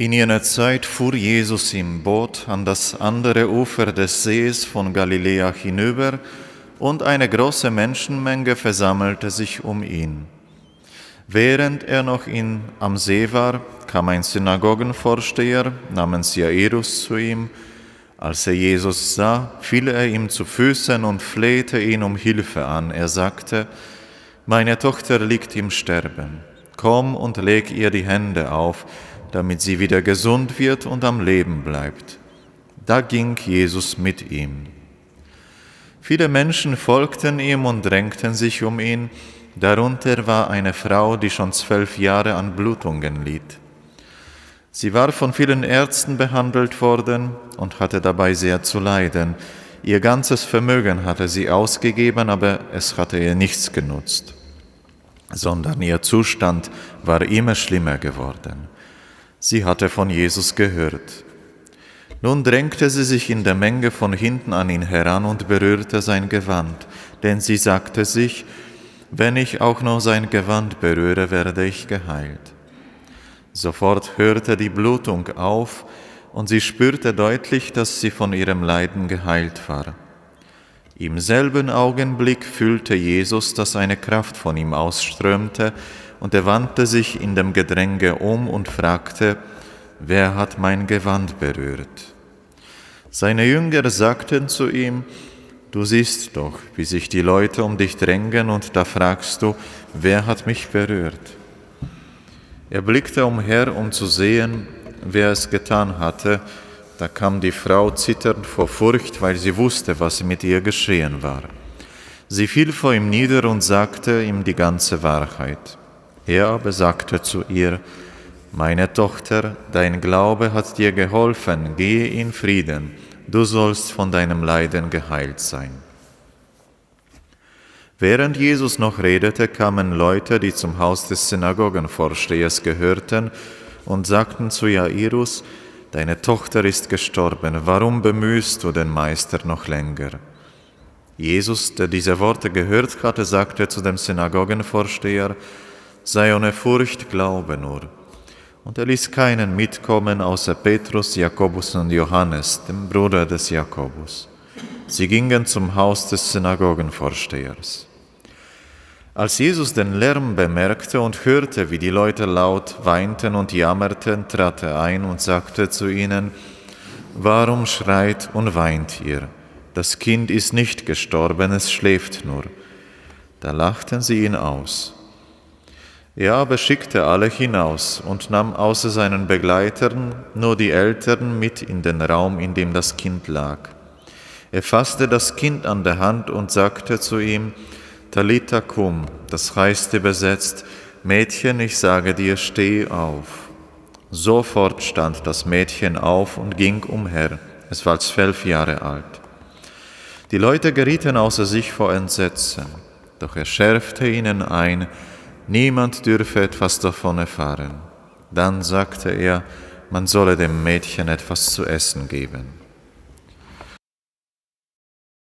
In jener Zeit fuhr Jesus im Boot an das andere Ufer des Sees von Galiläa hinüber, und eine große Menschenmenge versammelte sich um ihn. Während er noch in, am See war, kam ein Synagogenvorsteher namens Jairus zu ihm. Als er Jesus sah, fiel er ihm zu Füßen und flehte ihn um Hilfe an. Er sagte, Meine Tochter liegt im Sterben. Komm und leg ihr die Hände auf, damit sie wieder gesund wird und am Leben bleibt. Da ging Jesus mit ihm. Viele Menschen folgten ihm und drängten sich um ihn, darunter war eine Frau, die schon zwölf Jahre an Blutungen litt. Sie war von vielen Ärzten behandelt worden und hatte dabei sehr zu leiden. Ihr ganzes Vermögen hatte sie ausgegeben, aber es hatte ihr nichts genutzt, sondern ihr Zustand war immer schlimmer geworden. Sie hatte von Jesus gehört. Nun drängte sie sich in der Menge von hinten an ihn heran und berührte sein Gewand, denn sie sagte sich, wenn ich auch nur sein Gewand berühre, werde ich geheilt. Sofort hörte die Blutung auf und sie spürte deutlich, dass sie von ihrem Leiden geheilt war. Im selben Augenblick fühlte Jesus, dass eine Kraft von ihm ausströmte und er wandte sich in dem Gedränge um und fragte, wer hat mein Gewand berührt? Seine Jünger sagten zu ihm, du siehst doch, wie sich die Leute um dich drängen und da fragst du, wer hat mich berührt? Er blickte umher, um zu sehen, wer es getan hatte. Da kam die Frau zitternd vor Furcht, weil sie wusste, was mit ihr geschehen war. Sie fiel vor ihm nieder und sagte ihm die ganze Wahrheit. Er aber sagte zu ihr, Meine Tochter, dein Glaube hat dir geholfen, gehe in Frieden, du sollst von deinem Leiden geheilt sein. Während Jesus noch redete, kamen Leute, die zum Haus des Synagogenvorstehers gehörten, und sagten zu Jairus, Deine Tochter ist gestorben, warum bemühst du den Meister noch länger? Jesus, der diese Worte gehört hatte, sagte zu dem Synagogenvorsteher, sei ohne Furcht, glaube nur. Und er ließ keinen mitkommen außer Petrus, Jakobus und Johannes, dem Bruder des Jakobus. Sie gingen zum Haus des Synagogenvorstehers. Als Jesus den Lärm bemerkte und hörte, wie die Leute laut weinten und jammerten, trat er ein und sagte zu ihnen, Warum schreit und weint ihr? Das Kind ist nicht gestorben, es schläft nur. Da lachten sie ihn aus. Er aber schickte alle hinaus und nahm außer seinen Begleitern nur die Älteren mit in den Raum, in dem das Kind lag. Er fasste das Kind an der Hand und sagte zu ihm, Talita cum, das heißt übersetzt, Mädchen, ich sage dir, steh auf. Sofort stand das Mädchen auf und ging umher. Es war zwölf Jahre alt. Die Leute gerieten außer sich vor Entsetzen, doch er schärfte ihnen ein, niemand dürfe etwas davon erfahren. Dann sagte er, man solle dem Mädchen etwas zu essen geben.